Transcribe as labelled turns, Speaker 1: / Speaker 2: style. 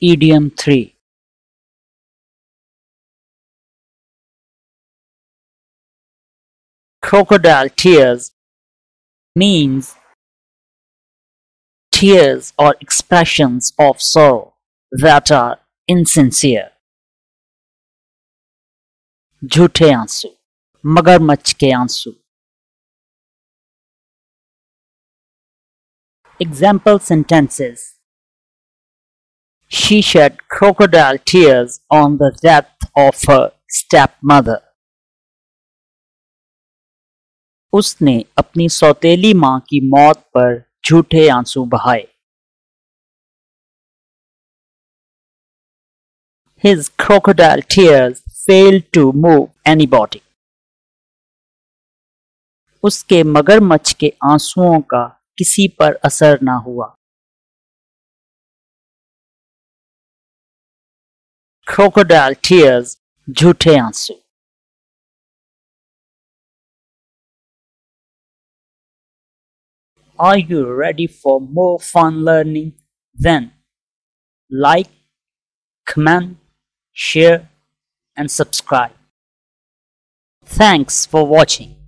Speaker 1: Idiom 3 Crocodile tears means tears or expressions of sorrow that are insincere. झूठे आंसू मगरमच्छ के आंसू Example sentences She shed crocodile tears on the death of her stepmother. उसने अपनी सौतेली माँ की मौत पर झूठे आँसू बहाए His crocodile tears failed to move anybody. उसके मगरमच्छ के आंसुओं का किसी पर असर ना हुआ crocodile tears jhoote aansu Are you ready for more fun learning? Then like, comment, share and subscribe. Thanks for watching.